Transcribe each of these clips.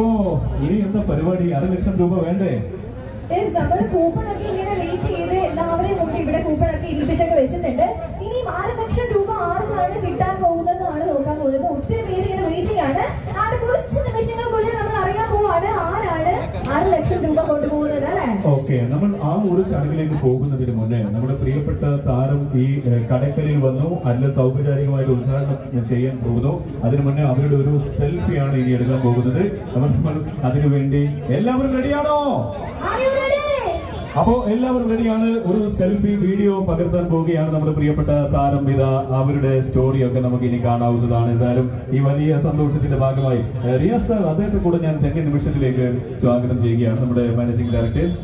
അപ്പോ ഇനി എന്താ പരിപാടി? അര ലക്ഷം രൂപ വേണ്ടേ? നമ്മൾ കൂപ്പണൊക്കെ ഇങ്ങനെ വെയിറ്റ് ചെയ്ത് എല്ലാവരെയും കൊണ്ട് ഇവിടെ കൂപ്പണൊക്കെ ഇരിപ്പിച്ചൊക്കെ വെച്ചിട്ടുണ്ട്. ഇനിയും ആറ് ലക്ഷം രൂപ ആർക്കാണ് കിട്ടാൻ പോകുന്നതെന്നാണ് നോക്കാൻ പോകുന്നത്. ഒത്തിരി പേര് ഇങ്ങനെ വെയിറ്റിംഗ് കുറച്ച് നിമിഷങ്ങൾക്കുള്ളിൽ നമ്മൾ അറിയാൻ പോവാണ് ആരാണ് ആറ് ലക്ഷം രൂപ കൊണ്ടുപോകുന്നത്. ഓക്കെ നമ്മൾ ആ ഒരു ചടങ്ങിലേക്ക് പോകുന്നതിന് മുന്നേ നമ്മുടെ പ്രിയപ്പെട്ട താരം ഈ കടക്കലിൽ വന്നു. അല്ല സൗപചാരികമായിട്ട് ഉദ്ഘാടനം ചെയ്യാൻ പോകുന്നു. അതിനു മുന്നേ അവരുടെ ഒരു സെൽഫിയാണ് ഇനി എടുക്കാൻ പോകുന്നത്. നമ്മൾ അതിനുവേണ്ടി എല്ലാവരും റെഡിയാണോ? അപ്പോ എല്ലാവരും റെഡിയാണ് ഒരു സെൽഫി വീഡിയോ പകർത്താൻ പോവുകയാണ് നമ്മുടെ പ്രിയപ്പെട്ട താരം ഇത അവരുടെ സ്റ്റോറിയൊക്കെ നമുക്ക് ഇനി കാണാവുന്നതാണ്. എന്തായാലും ഈ വലിയ സന്തോഷത്തിന്റെ ഭാഗമായി റിയ റിയാസ് സാർ അദ്ദേഹത്തെ കൂടെ ഞാൻ തെങ്ങൻ നിമിഷത്തിലേക്ക് സ്വാഗതം ചെയ്യുകയാണ് നമ്മുടെ മാനേജിംഗ് ഡയറക്ടേഴ്സ്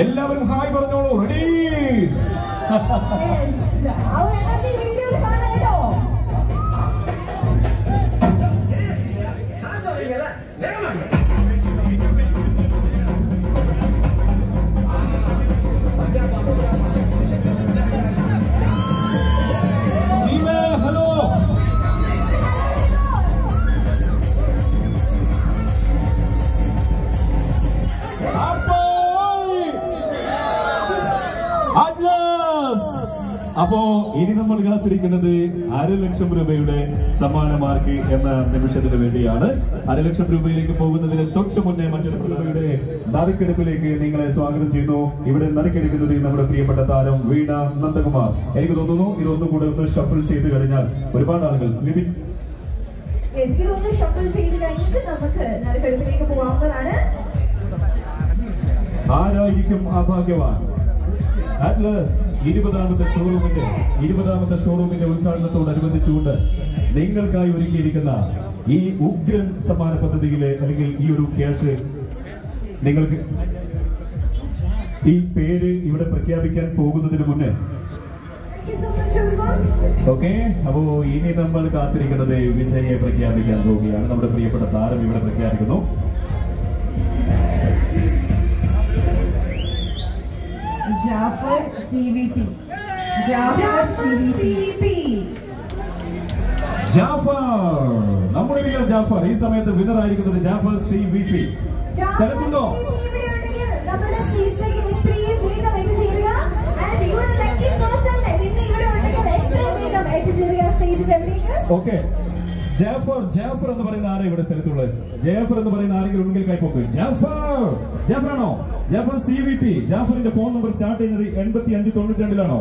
എല്ലാവരും ഹായ് പറഞ്ഞോളൂ. റെഡി അപ്പോ ഇനി നമ്മൾ കാത്തിരിക്കുന്നത് അര ലക്ഷം രൂപയുടെ സമ്മാനമാർക്ക് എന്ന നിമിഷത്തിന് വേണ്ടിയാണ്. അര ലക്ഷം രൂപയിലേക്ക് പോകുന്നതിന് തൊട്ട് മുന്നേ മറ്റൊരു പ്രതിഭയുടെ നറുക്കെടുപ്പിലേക്ക് നിങ്ങളെ സ്വാഗതം ചെയ്യുന്നു. ഇവിടെ നറുക്കെടുക്കുന്നത് നമ്മുടെ പ്രിയപ്പെട്ട താരം വീണ നന്ദകുമാർ. എനിക്ക് തോന്നുന്നു ഇതൊന്നും കൂടെ ഒന്ന് ഷഫിൾ ചെയ്ത് കഴിഞ്ഞാൽ ഒരുപാട് ആളുകൾ വിപിൻ ഷഫിൾ ചെയ്ത് കഴിഞ്ഞിട്ട് നമുക്ക് നറുക്കെടുപ്പിലേക്ക് പോകാവുന്നതാണ്. ആരായിരിക്കും ആ ഭാഗ്യവാൻ? അറ്റ്ലസ് ഇരുപതാമത്തെ ഷോറൂമിന്റെ ഇരുപതാമത്തെ ഷോറൂമിന്റെ ഉദ്ഘാടനത്തോടനുബന്ധിച്ചുകൊണ്ട് നിങ്ങൾക്കായി ഒരുക്കിയിരിക്കുന്ന ഈ ഉഗ്രൻ സമ്മാന പദ്ധതിയിലെ അല്ലെങ്കിൽ ഈ ഒരു ക്യാഷ് നിങ്ങൾക്ക് ഈ പേര് ഇവിടെ പ്രഖ്യാപിക്കാൻ പോകുന്നതിന് മുന്നേ അപ്പോ ഇനി നമ്മൾ കാത്തിരിക്കുന്നത് വിജയെ പ്രഖ്യാപിക്കാൻ പോവുകയാണ്. നമ്മുടെ പ്രിയപ്പെട്ട താരം ഇവിടെ പ്രഖ്യാപിക്കുന്നു. Jafar C V T Jafar C V T Jafar. നമ്മുടെ വില്ലൻ ജാഫർ ഈ സമയത്ത് വിന്നർ ആയിരിക്കുന്നത് ജാഫർ സി വി പി സ്ഥലത്തുണ്ടോ. ഓക്കെ ജാഫർ ജാഫർ എന്ന് പറയുന്ന ആരാ ഇവിടെ സ്ഥലത്തുള്ളത്? ജാഫർ എന്ന് പറയുന്ന ആരെങ്കിലും ഉണ്ടെങ്കിൽ കൈപ്പോക്ക് ജാഫർ! ആണോ ജാഫർ സി വി പി ജാഫറിന്റെ ഫോൺ നമ്പർ സ്റ്റാർട്ട് ചെയ്യുന്നത് എൺപത്തി അഞ്ച് തൊണ്ണൂറ്റി രണ്ടിലാണോ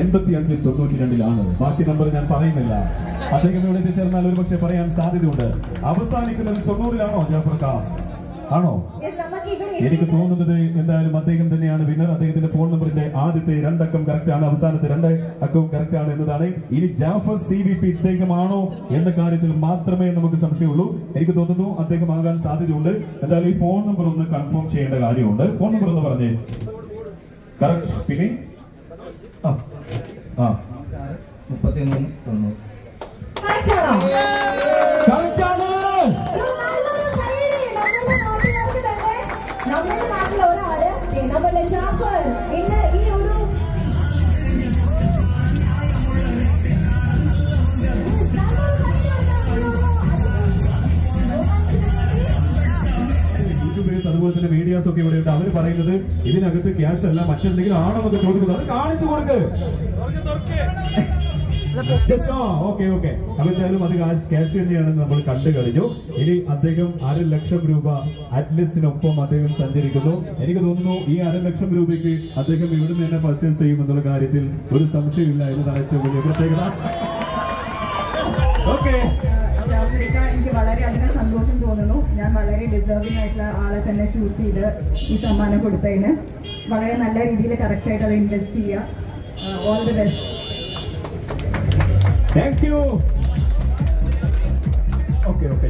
എൺപത്തി അഞ്ച് തൊണ്ണൂറ്റി രണ്ടിലാണ് ബാക്കി നമ്പർ ഞാൻ പറയുന്നില്ല. അദ്ദേഹം ഇവിടെ എത്തിച്ചേർന്നാൽ ഒരുപക്ഷെ പറയാൻ സാധ്യതയുണ്ട്. അവസാനിക്കുന്നത് തൊണ്ണൂറിലാണോ ജാഫർ കാ ആണോ എനിക്ക് തോന്നുന്നത് എന്തായാലും അദ്ദേഹം തന്നെയാണ് വിന്നർ അദ്ദേഹത്തിന്റെ ഫോൺ നമ്പറിന്റെ ആദ്യത്തെ രണ്ടക്കം കറക്റ്റ് ആണ്. അവസാനത്തെ രണ്ട് അക്കവും കറക്റ്റ് ആണ് എന്നതാണ്. ഇനി ജാഫർ സി വി പി ഇദ്ദേഹമാണോ എന്ന കാര്യത്തിൽ മാത്രമേ നമുക്ക് സംശയമുള്ളൂ. എനിക്ക് തോന്നുന്നു അദ്ദേഹം ആകാൻ സാധ്യതയുണ്ട്. എന്തായാലും ഈ ഫോൺ നമ്പർ ഒന്ന് കൺഫേം ചെയ്യേണ്ട കാര്യമുണ്ട്. ഫോൺ നമ്പർ ഒന്ന് പറഞ്ഞേ. കറക്റ്റ് പിന്നെ? ആ. ആ. മുപ്പത്തിമൂന്ന് തൊണ്ണൂറ്. അതുപോലെ തന്നെ മീഡിയാസ് ഒക്കെ ഇവിടെ ഉണ്ട്. അവർ പറയുന്നത് ഇതിനകത്ത് ക്യാഷ് അല്ല മറ്റെന്തെങ്കിലും ആണോ എന്ന് ചോദിക്കുന്നത് അത് കാണിച്ചു കൊടുക്ക്. Okay okay. അപ്പൊ അത് ക്യാഷ് തന്നെയാണെന്ന് നമ്മൾ കണ്ടു കഴിഞ്ഞു. ഇനി അദ്ദേഹം അര ലക്ഷം രൂപ അറ്റ്ലസിനൊപ്പം അദ്ദേഹം സഞ്ചരിക്കുന്നു. എനിക്ക് തോന്നുന്നു ഈ അര ലക്ഷം രൂപയ്ക്ക് അദ്ദേഹം ഇവിടുന്ന് തന്നെ പർച്ചേസ് ചെയ്യുമെന്നുള്ള കാര്യത്തിൽ ഒരു സംശയമില്ല. എന്നതാണ് ഏറ്റവും വലിയ പ്രത്യേകത. ഓക്കെ വളരെയധികം സന്തോഷം തോന്നുന്നു. ഞാൻ വളരെ ഡിസേർവിംഗ് ആയിട്ടുള്ള ആളെ തന്നെ ചൂസ് ചെയ്ത് ഈ സമ്മാനം കൊടുത്തതിന്. വളരെ നല്ല രീതിയിൽ കറക്റ്റായിട്ട് അത് ഇൻവെസ്റ്റ് ചെയ്യുക. All the best thank you okay okay